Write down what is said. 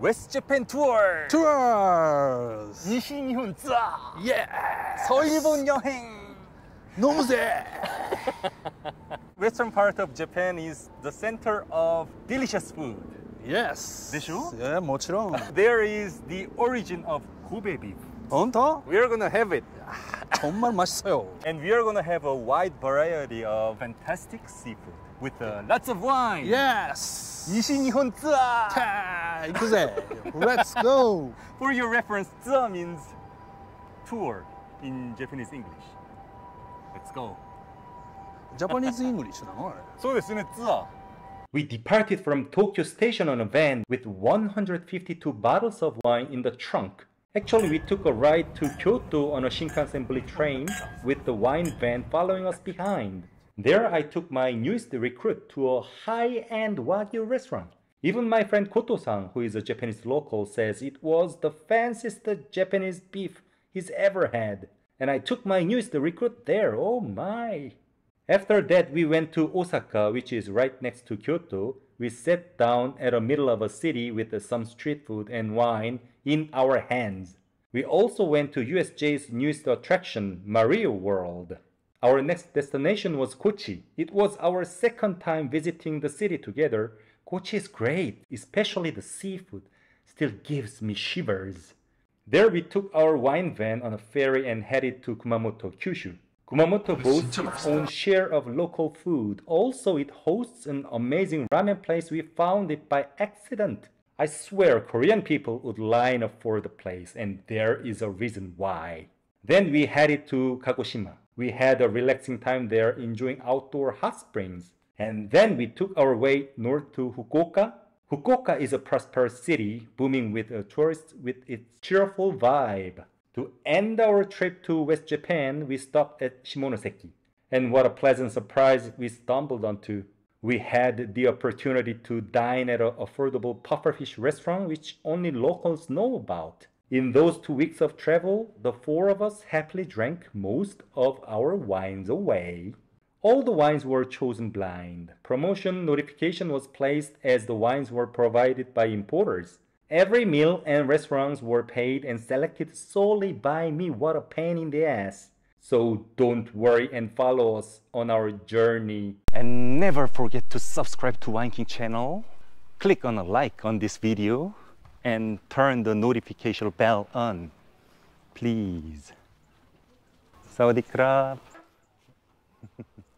West Japan tour. Tours. 니시니혼 짜. Yeah. 서일본 여행. 너무 세. Western part of Japan is the center of delicious food. Yes. 되죠? 예, 모처럼. There is the origin of Kobe beef. 본터 We are gonna have it. 정말 맛있어요. And we are gonna have a wide variety of fantastic seafood with uh, lots of wine. Yes. 西日本ツアー行くぜ Let's go! For your reference, ツアー means tour in Japanese English. Let's go! Japanese English なのあれ。そうですね、ツアー。We departed from Tokyo Station on a van with 152 bottles of wine in the trunk. Actually, we took a ride to Kyoto on a Shinkansen bullet train with the wine van following us behind. There, I took my newest recruit to a high-end Wagyu restaurant. Even my friend Koto-san, who is a Japanese local, says it was the fanciest Japanese beef he's ever had. And I took my newest recruit there. Oh my! After that, we went to Osaka, which is right next to Kyoto. We sat down at the middle of a city with some street food and wine in our hands. We also went to USJ's newest attraction, Mario World. Our next destination was Kochi. It was our second time visiting the city together. Kochi is great, especially the seafood. Still gives me shivers. There we took our wine van on a ferry and headed to Kumamoto, Kyushu. Kumamoto boasts its own share of local food. Also, it hosts an amazing ramen place. We found it by accident. I swear Korean people would line up for the place, and there is a reason why. Then we headed to Kagoshima. We had a relaxing time there, enjoying outdoor hot springs. And then we took our way north to Fukuoka. Fukuoka is a prosperous city, booming with uh, tourists with its cheerful vibe. To end our trip to West Japan, we stopped at Shimonoseki. And what a pleasant surprise we stumbled onto. We had the opportunity to dine at an affordable pufferfish restaurant which only locals know about. In those two weeks of travel, the four of us happily drank most of our wines away. All the wines were chosen blind. Promotion notification was placed as the wines were provided by importers. Every meal and restaurants were paid and selected solely by me. What a pain in the ass. So don't worry and follow us on our journey. And never forget to subscribe to Wine King channel. Click on a like on this video and turn the notification bell on. Please. Sawadee krap.